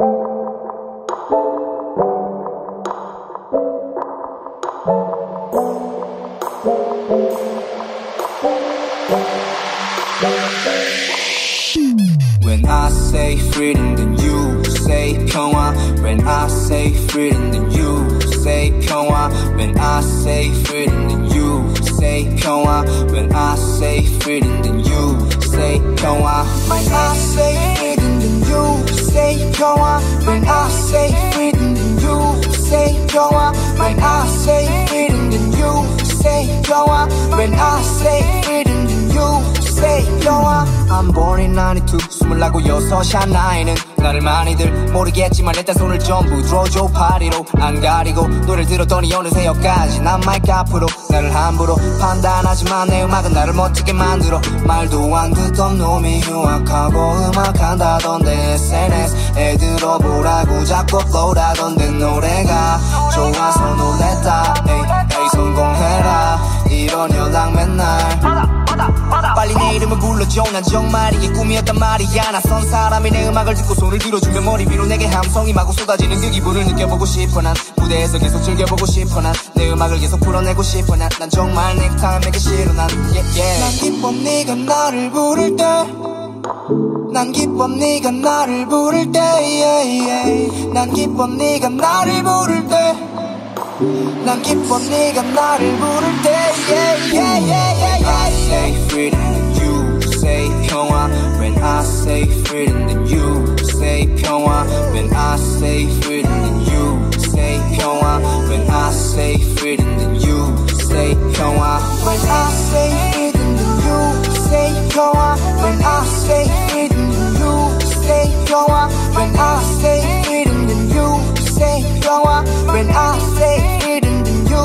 When I say FR:EDEN, then you say 평화. When I say FR:EDEN, then you say 평화. When I say FR:EDEN, then you say 평화. When I say FR:EDEN, then you say 평화. When I say FR:EDEN, you say go on When I say FR:EDEN you say go on When I say FR:EDEN Then you say go on When I say FR:EDEN Then you say go on I'm born 92 스물하고 여섯이야 나이는 나를 많이들 모르겠지만 일단 손을 전부 들어줘 파리로. 안 가리고 노래를 들었더니 어느새 여기까지 난 마이크 앞으로. 나를 함부로 판단하지만 내 음악은 나를 멋지게 만들어. 말도 안 듣던 놈이 유학하고 음악한다던데 SNS에 들어보라고 자꾸 flow라던데 노래가 불러줘 난 정말 이게 꿈이었단 말이야. 낯선 사람이 내 음악을 듣고 손을 들어주면 머리 위로 내게 함성이 마구 쏟아지는 그 기분을 느껴보고 싶어. 난 무대에서 계속 즐겨보고 싶어. 난 내 음악을 계속 풀어내고 싶어. 난, 난 정말 넥타임 매기 싫어. 난 yeah, yeah. 난 기뻐 네가 나를 부를 때난 기뻐 네가 나를 부를 때 yeah, yeah. 난 기뻐 네가 나를 부를 때난 기뻐 네가 나를 부를 때 yeah, yeah, yeah, yeah, yeah. say FR:EDEN, then you say 평화. When I say FR:EDEN, then you say 평화. When I say FR:EDEN, then you say 평화. When I say FR:EDEN, then you say 평화. When I say FR:EDEN, then you say 평화. When I say FR:EDEN, then you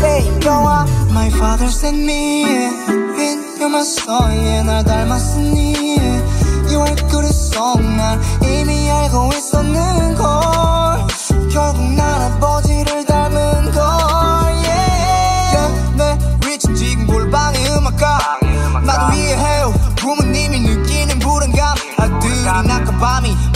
say 평화. My father sent me in your masoy and I 닮았으니 You are good as song 날 이미 알고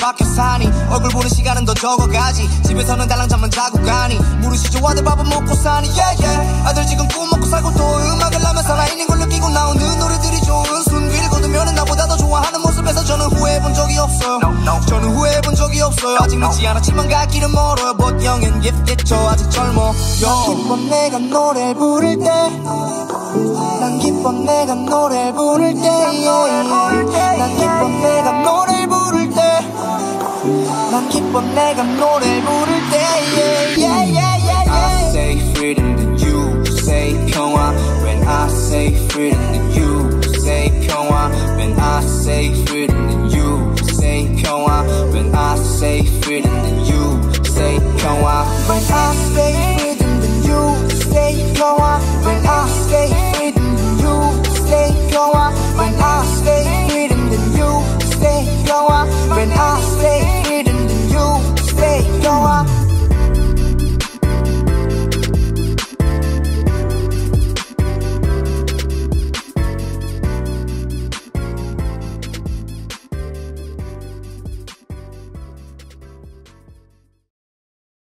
막혀 사니? 얼굴 보는 시간은 더 적어가지. 집에서는 달랑 잠만 자고 가니? 물으시죠 아들 밥은 먹고 사니? Yeah, yeah. 아들 지금 꿈 먹고 살고 또 음악을 하며 살아있는 걸 느끼고 나오는 노래들이 좋은 순위를 거두면 나보다 더 좋아하는 모습에서 저는 후회해본 적이 없어요. 저는 후회해본 적이 없어요. 아직 늦지 않았지만 갈 길은 멀어요. But young and gifted 저 아직 젊어. 난 기뻐 내가 노래를 부를 때난 기뻐 내가 노래를 부를 때. yeah. 난 기뻐 내가 때난 기뻐 내가 노래 부를 때 yeah, yeah, yeah, yeah, yeah. I say FR:EDEN then you say 평화. When I say FR:EDEN then you say 평화. When I say FR:EDEN then you say 평화. When I say FR:EDEN then you say 평화. When I say FR:EDEN